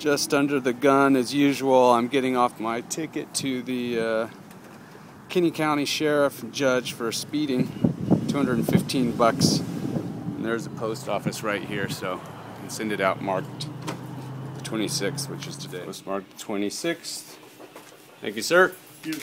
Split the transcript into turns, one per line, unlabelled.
just under the gun as usual. I'm getting off my ticket to the uh, Kinney County Sheriff and Judge for speeding, 215 bucks. And there's a post office right here, so I can send it out marked the 26th, which is today. Postmarked the 26th. Thank you, sir.
You-